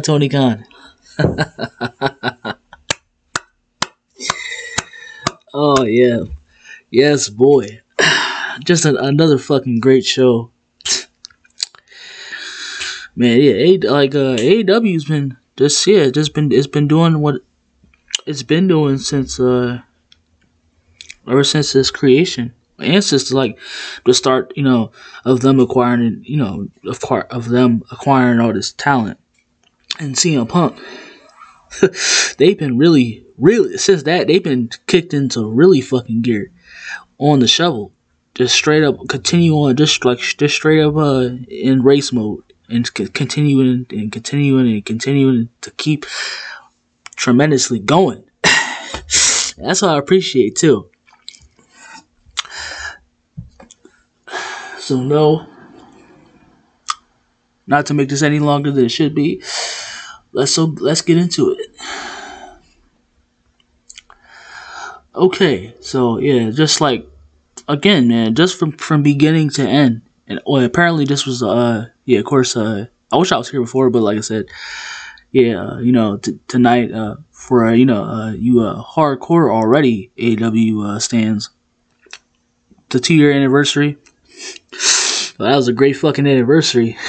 Tony Khan. oh yeah, yes, boy. Just a, another fucking great show. Man, yeah, a, like uh, AEW's been just yeah, just been it's been doing what it's been doing since uh ever since its creation since like the start, you know, of them acquiring, you know, of of them acquiring all this talent and CM Punk. they've been really, really since that they've been kicked into really fucking gear on the shovel, just straight up continue on, just like just straight up uh in race mode and c- continuing and continuing and continuing to keep tremendously going. That's what I appreciate too. So no, not to make this any longer than it should be. Let's so let's get into it. Okay, so yeah, just like again, man, just from from beginning to end, and well, apparently this was uh yeah, of course uh I wish I was here before, but like I said, yeah, uh, you know t- tonight uh for uh, you know uh you uh hardcore already AW uh, stands the two year anniversary. Well, that was a great fucking anniversary.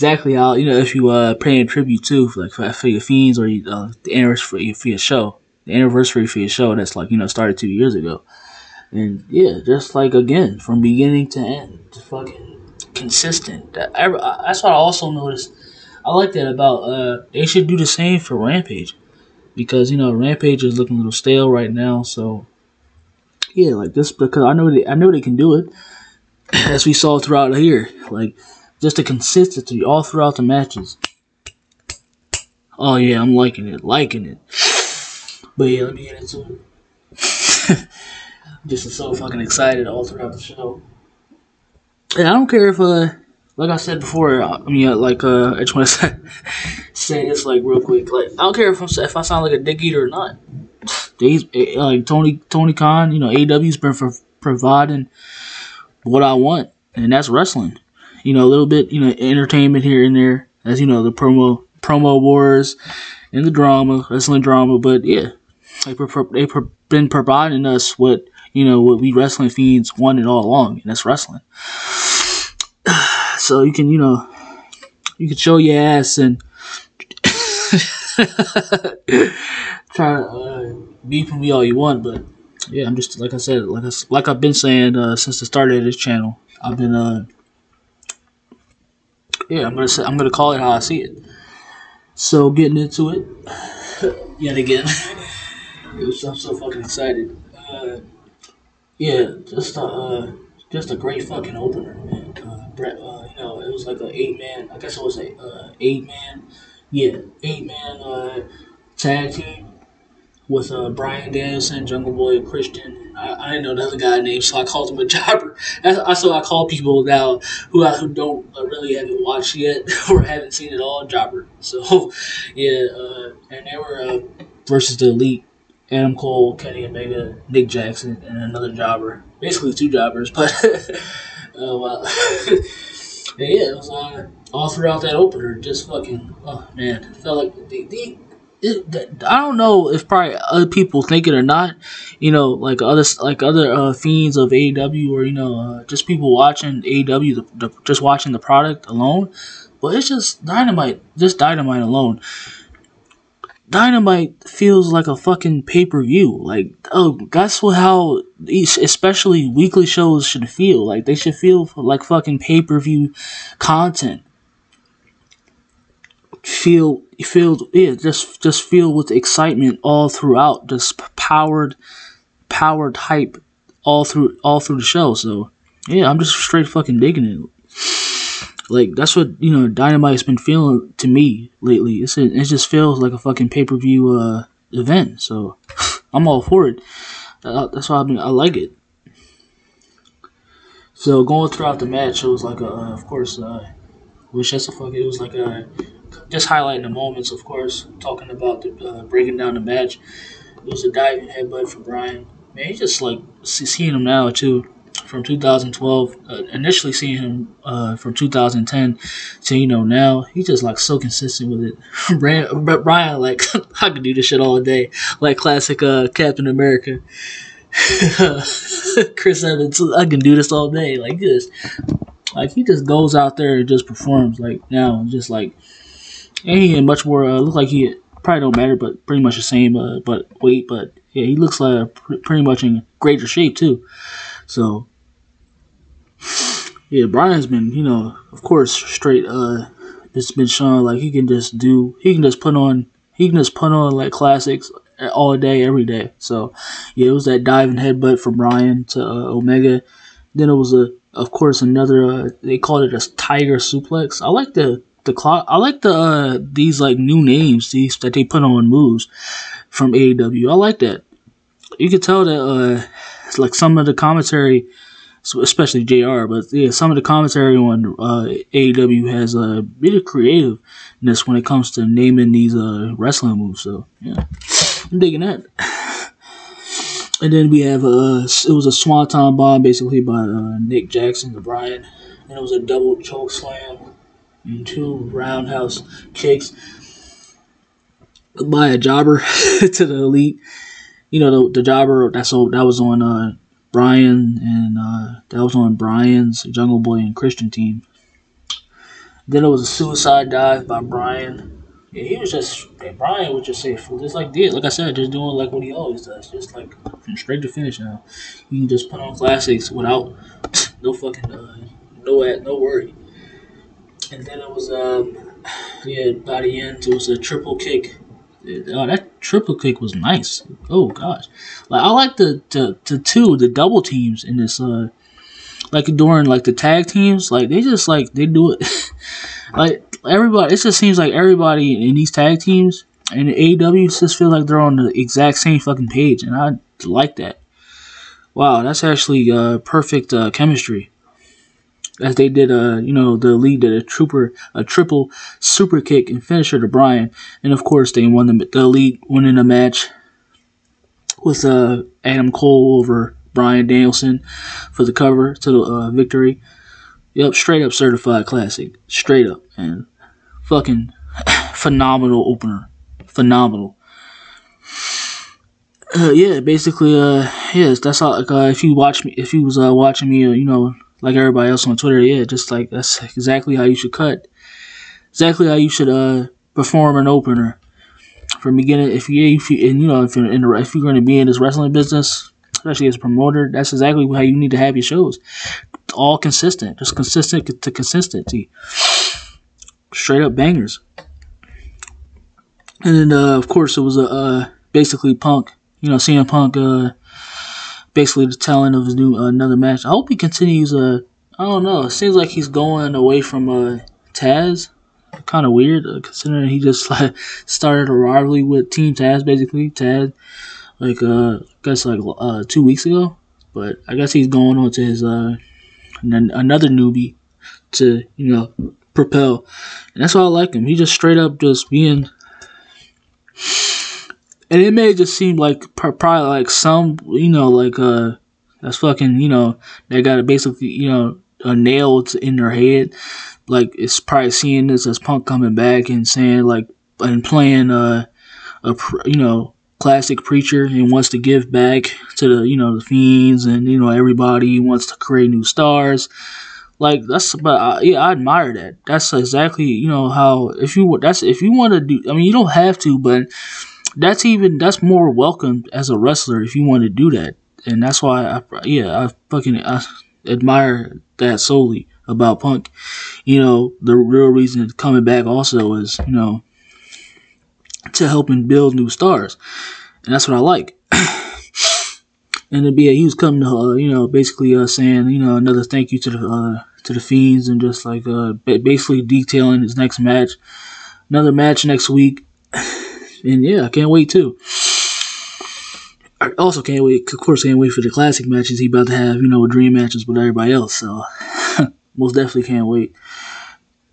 exactly how you know if you uh paying tribute to like for, for your fiends or uh, the anniversary for your show, the anniversary for your show that's like you know started two years ago, and yeah, just like again from beginning to end, just fucking consistent. That I, that's what I also noticed. I like that about uh they should do the same for Rampage, because you know Rampage is looking a little stale right now, so yeah, like this because I know they I know they can do it, as we saw throughout here, like just the consistency all throughout the matches. Oh yeah, I'm liking it, liking it. But yeah, let me get into it. just so fucking excited all throughout the show. And I don't care if uh like I said before, I mean, uh, like, uh, I just want to say, this, like, real quick. Like, I don't care if, I'm, if I sound like a dick eater or not. These, eh, like, Tony Tony Khan, you know, AW's been for providing what I want, and that's wrestling. You know, a little bit, you know, entertainment here and there, as you know, the promo promo wars and the drama, wrestling drama. But yeah, they they've been providing us what you know what we wrestling fiends wanted all along, and that's wrestling. So you can, you know, you can show your ass and try to uh, beef me all you want, but yeah, I'm just like I said, like I, like I've been saying uh, since the start of this channel, I've been uh, yeah, I'm gonna say, I'm gonna call it how I see it. So getting into it yet again, it was, I'm so fucking excited. Uh, yeah, just uh, just a great fucking opener, man. Uh, Brett, you know, it was like an eight man. I guess it was a uh, eight man, yeah, eight man uh, tag team with uh, Bryan Danielson, Jungle Boy, Christian. I, I didn't know the other guy name, so I called him a jobber. That's, what I call people now who I, who don't uh, really haven't watched yet or haven't seen it all. Jobber. So yeah, uh, and they were uh, versus the elite. Adam Cole, Kenny Omega, Nick Jackson, and another jobber. Basically, two jobbers, but uh, well, yeah, it was uh, all throughout that opener. Just fucking, oh man, felt like the, the it, I don't know if probably other people think it or not. You know, like other like other uh, fiends of AEW or you know uh, just people watching AEW, the, the, just watching the product alone. But it's just dynamite, just dynamite alone. Dynamite feels like a fucking pay per view. Like, oh, that's what how these, especially weekly shows should feel. Like they should feel like fucking pay per view content feel filled yeah just just filled with excitement all throughout just powered powered hype all through all through the show. So yeah i'm just straight fucking digging it. Like that's what you know dynamite's been feeling to me lately. It's a, it just feels like a fucking pay-per-view uh event. So i'm all for it. Uh, that's why i mean i like it. So going throughout the match it was like a uh, of course uh which that's a fuck it was like a just highlighting the moments, of course, talking about the uh, breaking down the match. It was a diving headbutt for Bryan. Man, he just like seeing him now too. from 2012. Uh, initially seeing him uh, from 2010 to you know now, he's just like so consistent with it. Bryan, Bryan like I could do this shit all day, like classic uh, Captain America. Chris Evans, I can do this all day, like this. Like he just goes out there and just performs like now, just like, and he much more uh, look like he probably don't matter, but pretty much the same, uh, but weight, but yeah, he looks like pr- pretty much in greater shape too. So yeah, Bryan's been, you know, of course, straight. Uh, it's been shown like he can just do, he can just put on, he can just put on like classics all day, every day. So yeah, it was that diving headbutt from Bryan to uh, Omega. Then it was a, of course, another. Uh, they called it a tiger suplex. I like the the clock. I like the uh, these like new names these that they put on moves from AEW. I like that. You could tell that uh, like some of the commentary, especially JR, but yeah, some of the commentary on uh, AEW has a bit of creativeness when it comes to naming these uh, wrestling moves. So yeah, I'm digging that. And then we have uh, it was a swanton bomb basically by uh, Nick Jackson to Bryan, and it was a double choke slam two roundhouse kicks by a jobber to the elite. You know the, the jobber that's all that was on uh, Bryan and uh, that was on Bryan's Jungle Boy and Christian team. Then it was a suicide dive by Bryan. Yeah, he was just Bryan was just say just like did like I said, just doing like what he always does, just like from straight to finish. Now you can just put on classics without no fucking uh, no ad, no worry and then it was um yeah by the end it was a triple kick. Oh, that triple kick was nice. Oh gosh, like I like the the, the two the double teams in this uh like during like the tag teams like they just like they do it like everybody it just seems like everybody in these tag teams and the AEW just feel like they're on the exact same fucking page and I like that. Wow, that's actually uh, perfect uh, chemistry as they did a uh, you know the Elite did a trooper a triple super kick and finisher to Bryan, and of course they won the the Elite winning the match with uh, Adam Cole over Bryan Danielson for the cover to the uh, victory. Yep, straight up certified classic, straight up and fucking phenomenal opener, phenomenal. Uh, yeah, basically, uh, yes, that's all. Like, uh, if you watch me, if you was uh, watching me, uh, you know, like everybody else on Twitter, yeah, just like that's exactly how you should cut. Exactly how you should uh perform an opener from beginning. If you if you and you know if you're in the, if you're going to be in this wrestling business, especially as a promoter, that's exactly how you need to have your shows. All consistent, just consistent to consistency. Straight up bangers. And then uh, of course it was a uh, basically Punk. You know, CM Punk uh, basically the talent of his new uh, another match. I hope he continues. Uh, I don't know. It seems like he's going away from uh, Taz. Kind of weird, uh, considering he just like started a rivalry with Team Taz, basically Taz, like uh, I guess like uh, two weeks ago. But I guess he's going on to his uh, another newbie to you know propel, and that's why I like him. He just straight up just being and it may just seem like probably like some you know like uh that's fucking you know they got a basically you know a nail in their head. Like it's probably seeing this as punk coming back and saying like and playing uh a you know classic preacher and wants to give back to the you know the fiends and you know everybody wants to create new stars. Like that's but uh, yeah I admire that. That's exactly you know how if you that's if you want to do I mean you don't have to but that's even that's more welcome as a wrestler if you want to do that, and that's why I yeah I fucking I admire that solely about Punk. You know the real reason coming back also is you know to helping build new stars, and that's what I like. and to be he was coming to uh, you know basically uh, saying you know another thank you to the uh, to the fiends and just like uh, basically detailing his next match, another match next week and yeah, I can't wait too. I also can't wait. Of course, can't wait for the classic matches he about to have. You know, dream matches with everybody else. So most definitely can't wait.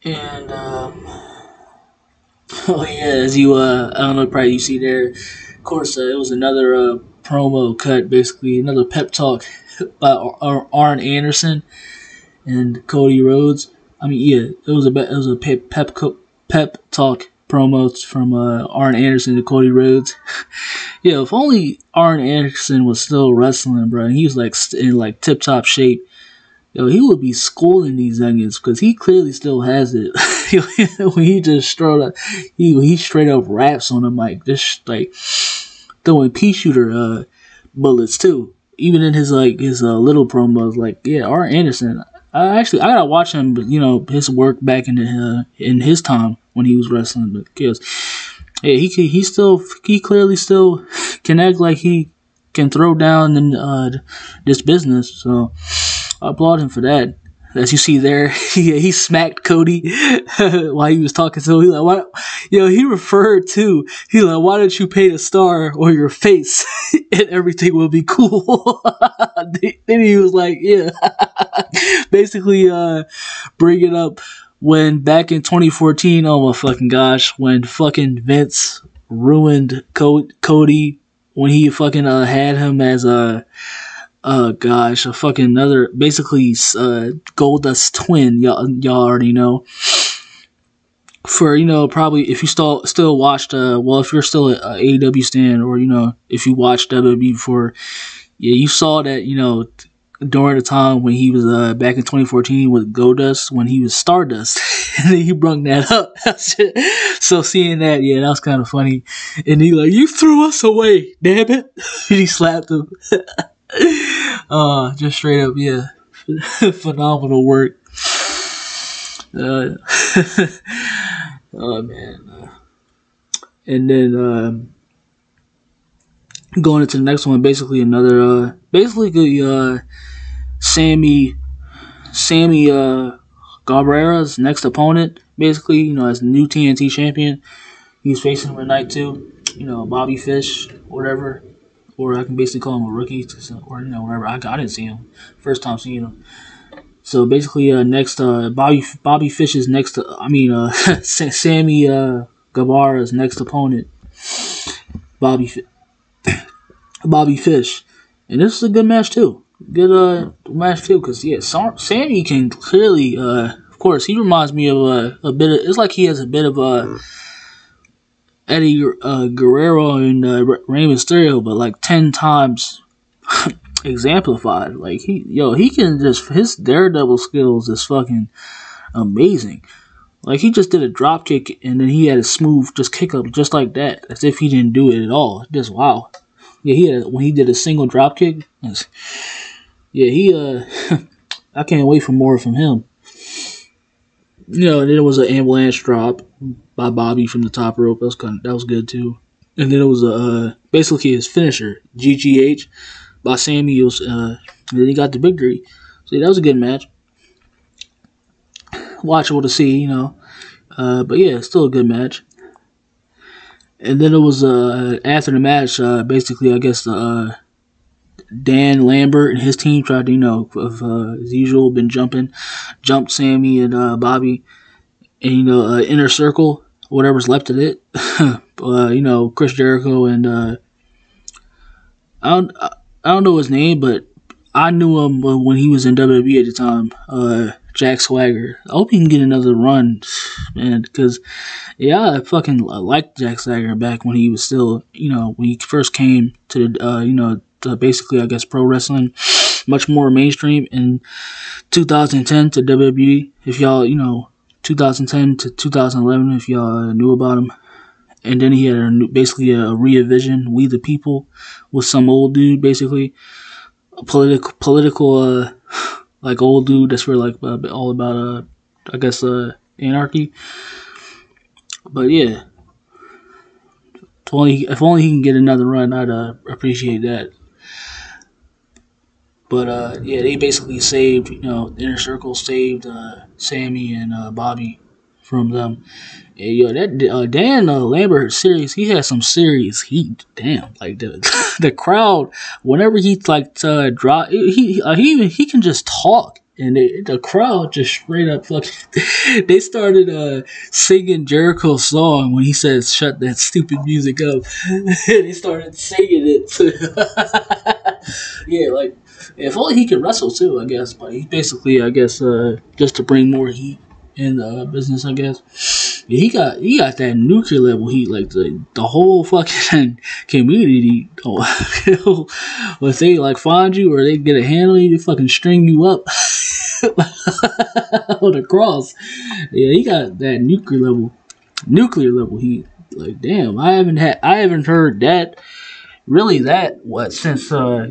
And um, oh yeah, as you uh, I don't know, probably you see there. Of course, uh, it was another uh, promo cut, basically another pep talk by Arn Anderson and Cody Rhodes. I mean, yeah, it was a it was a pep pep, pep talk promo from uh, Arn Anderson to Cody Rhodes. yeah, if only Arn Anderson was still wrestling, bro. and He was like in like tip top shape. Yo, he would be schooling these youngins because he clearly still has it. when he just straight up, he he straight up raps on the mic, just like throwing pea shooter uh, bullets too. Even in his like his uh, little promos, like yeah, Arn Anderson. I actually I gotta watch him, you know his work back in the, uh, in his time when he was wrestling. But because yeah, he he still he clearly still can act like he can throw down in uh, this business. So I applaud him for that. As you see there, he, he smacked Cody while he was talking him. He like, why, you know, he referred to, he like, why don't you paint a star on your face and everything will be cool. then he was like, yeah, basically, uh, bringing up when back in 2014, oh my fucking gosh, when fucking Vince ruined Cody when he fucking uh, had him as a oh gosh, a fucking another basically uh, Goldust twin. Y'all, y'all already know. For you know, probably if you still still watched, uh, well, if you're still a, a AEW stand, or you know, if you watched WWE before, yeah, you saw that you know during the time when he was uh, back in 2014 with Goldust when he was Stardust, and then he brought that up. so seeing that, yeah, that was kind of funny. And he like, you threw us away, damn it! and he slapped him. uh, just straight up, yeah, phenomenal work. Uh, oh man, and then um, going into the next one, basically another, uh, basically uh, Sammy, Sammy uh, Guevara's next opponent, basically, you know, as new TNT champion. He's facing him tonight too. You know, Bobby Fish, whatever or I can basically call him a rookie, or you know whatever. I, I didn't see him first time seeing him. So basically, uh, next uh, Bobby Bobby Fish is next. To, I mean, uh, Sammy uh, Guevara's next opponent, Bobby Bobby Fish, and this is a good match too. Good uh match too, cause yeah, Sammy can clearly, uh, of course, he reminds me of a, a bit of. It's like he has a bit of a Eddie uh, Guerrero and uh, Rey Mysterio, but like ten times exemplified. Like he, yo, he can just his daredevil skills is fucking amazing. Like he just did a drop kick and then he had a smooth just kick up just like that, as if he didn't do it at all. Just wow. Yeah, he had when he did a single drop kick. Yeah, he uh, I can't wait for more from him. You know, and then it was an avalanche drop by Bobby from the top rope. That was kind of, that was good too. And then it was a uh, basically his finisher, GTH by Sammy. Uh, and then he got the victory. So yeah, that was a good match. Watchable to see, you know. Uh, but yeah, still a good match. And then it was uh, after the match, uh, basically, I guess uh, Dan Lambert and his team tried to, you know, of, uh, as usual, been jumping, jumped Sammy and uh, Bobby, and you know, uh, inner circle whatever's left of it. uh, you know, Chris Jericho and uh, I don't I don't know his name, but I knew him when he was in WWE at the time. Uh, Jack Swagger. I hope he can get another run, man. Because yeah, I fucking liked Jack Swagger back when he was still, you know, when he first came to the, uh, you know, to basically I guess pro wrestling, much more mainstream in 2010 to WWE. If y'all, you know, 2010 to 2011, if y'all knew about him. And then he had a new, basically a Revision, We the People, with some old dude, basically a political, political, uh, like old dude. That's really like uh, all about, uh, I guess, uh, anarchy. But yeah, if only if only he can get another run, I'd uh, appreciate that. But uh, yeah, they basically saved, you know, the inner circle saved uh, Sammy and uh, Bobby from them. And, yo, that uh, Dan uh, Lambert series, he had some serious heat. Damn, like the the crowd, whenever he like uh, drop, he uh, he he can just talk. And they, the crowd just straight up fucking. they started uh, singing Jericho's song when he says "Shut that stupid music up." they started singing it. yeah, like if only he could wrestle too, I guess. But he basically, I guess, uh, just to bring more heat in the business, I guess. Yeah, he got he got that nuclear level heat, like the the whole fucking community. Oh, if they like find you or they get a handle you, they fucking string you up on the cross. Yeah, he got that nuclear level, nuclear level heat. Like, damn, I haven't had, I haven't heard that, really that what since uh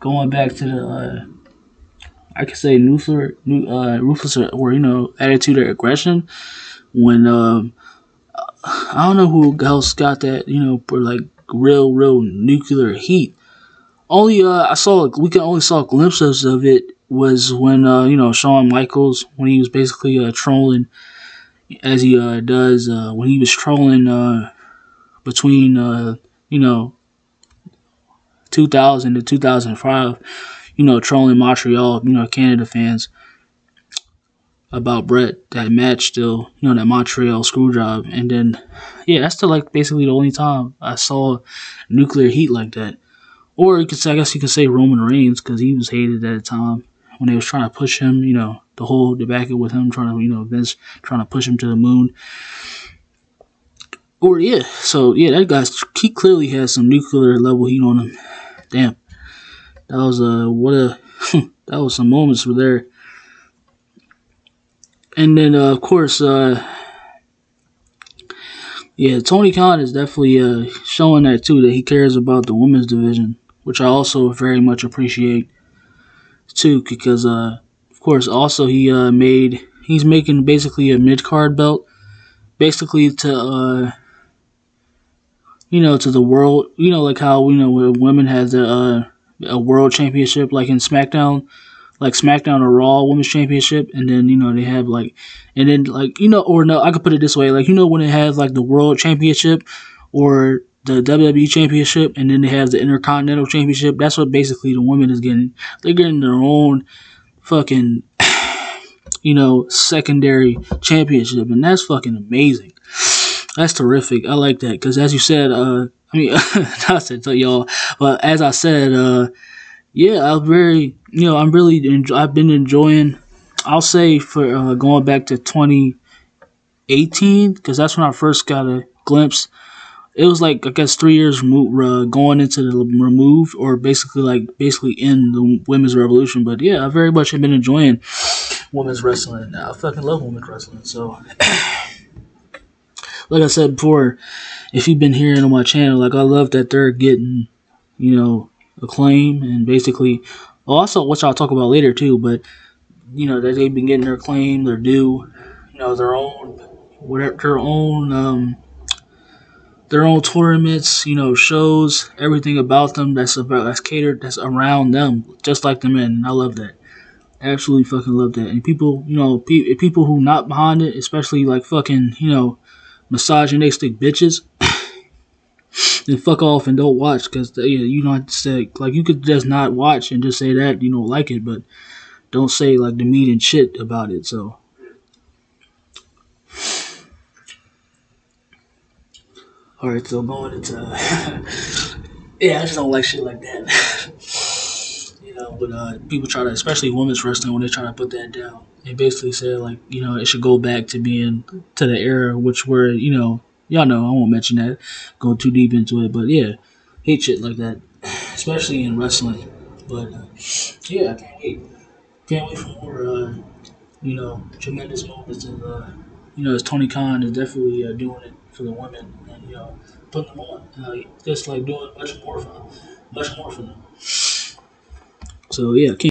going back to the. Uh, I could say nuclear, uh, ruthless, or you know, attitude or aggression. When um, I don't know who else got that, you know, for like real, real nuclear heat. Only uh, I saw we can only saw glimpses of it was when uh, you know Shawn Michaels when he was basically uh, trolling as he uh, does uh, when he was trolling uh, between uh, you know 2000 to 2005 you know trolling Montreal you know Canada fans about Brett that match still you know that Montreal screw job and then yeah that's still like basically the only time I saw nuclear heat like that or you could say, I guess you could say Roman Reigns because he was hated at the time when they was trying to push him, you know, the whole debacle with him trying to, you know, Vince trying to push him to the moon. Or yeah, so yeah, that guy he clearly has some nuclear level heat on him. Damn, that was a uh, what a that was some moments were there. And then uh, of course, uh, yeah, Tony Khan is definitely uh, showing that too that he cares about the women's division, which I also very much appreciate too because uh of course also he uh made he's making basically a mid card belt basically to uh you know to the world you know like how you know where women has a uh, a world championship like in SmackDown like SmackDown or Raw Women's Championship, and then you know they have like, and then like you know, or no, I could put it this way, like you know when it has like the World Championship or the WWE Championship, and then they have the Intercontinental Championship. That's what basically the women is getting. They're getting their own fucking, you know, secondary championship, and that's fucking amazing. That's terrific. I like that because, as you said, uh, I mean, I said to y'all, but as I said, uh, yeah, I'm very, you know, I'm really, I've been enjoying. I'll say for uh, going back to 2018 because that's when I first got a glimpse it was like I guess three years uh, going into the removed or basically like basically in the women's revolution. But yeah, I very much have been enjoying women's wrestling. I fucking love women's wrestling. So, like I said before, if you've been hearing on my channel, like I love that they're getting, you know, acclaim and basically also which I'll talk about later too. But you know that they've been getting their claim, their due, you know, their own whatever their own. um their own tournaments, you know, shows, everything about them that's about that's catered that's around them, just like the men. I love that. Absolutely fucking love that. And people, you know, pe- people who not behind it, especially like fucking, you know, misogynistic bitches, then fuck off and don't watch because uh, you, know, you don't say like you could just not watch and just say that you don't like it, but don't say like the meat and shit about it. So All right, so going into yeah, I just don't like shit like that. know, but uh, people try to, especially women's wrestling, when they try to put that down, they basically said like, you know, it should go back to being to the era which were, you know, y'all know I won't mention that, go too deep into it, but yeah, hate shit like that, especially in wrestling. But uh, yeah, I can't wait, can't wait for more, uh, you know, tremendous moments. And uh, you know, as Tony Khan is definitely uh, doing it for the women and you know, putting them on. Uh, just like doing much more for them, much more for them. So yeah,